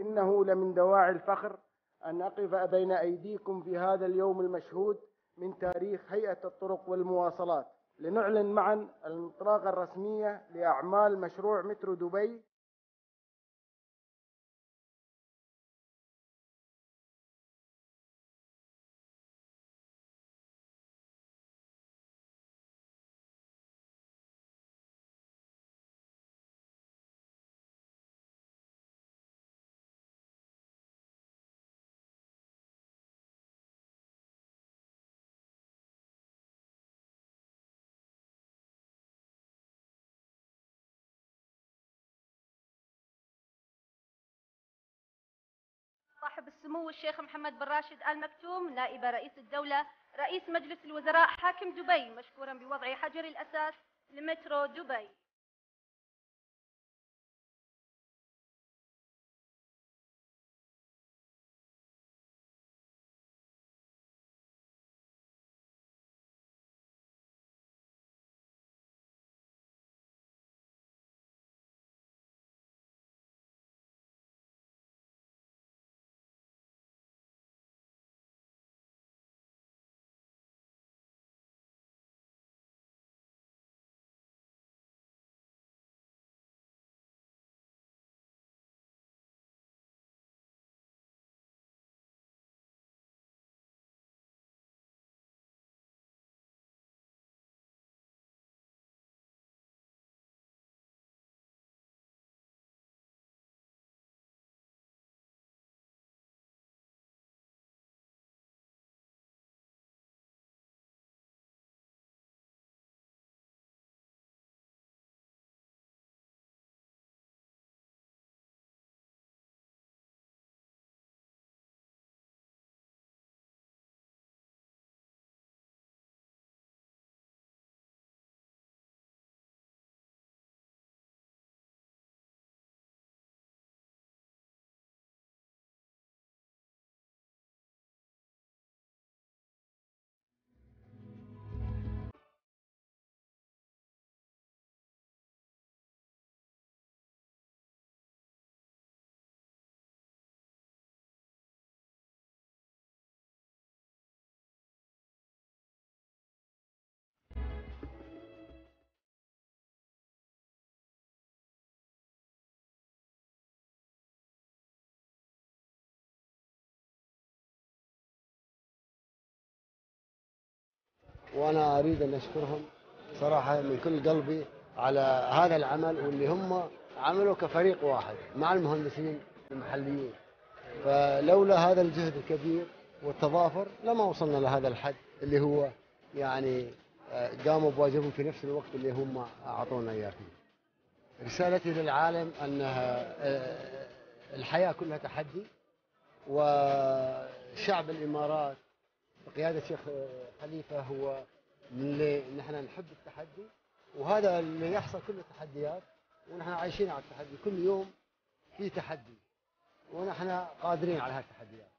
إنه لمن دواعي الفخر أن أقف بين أيديكم في هذا اليوم المشهود من تاريخ هيئة الطرق والمواصلات. لنعلن معا الإنطلاقة الرسمية لأعمال مشروع مترو دبي صاحب السمو الشيخ محمد بن راشد آل مكتوم نائب رئيس الدولة رئيس مجلس الوزراء حاكم دبي مشكورا بوضع حجر الأساس لمترو دبي. وأنا أريد أن أشكرهم صراحة من كل قلبي على هذا العمل واللي هم عملوا كفريق واحد مع المهندسين المحليين فلولا هذا الجهد الكبير والتضافر لما وصلنا لهذا الحد اللي هو يعني آه، قاموا بواجبهم في نفس الوقت اللي هم أعطونا إياه فيه. رسالتي للعالم أنها آه، الحياة كلها تحدي وشعب الإمارات بقياده الشيخ خليفة هو اللي نحن نحب التحدي وهذا اللي يحصل كله تحديات ونحن عايشين على التحدي. كل يوم في تحدي ونحن قادرين على هالتحديات.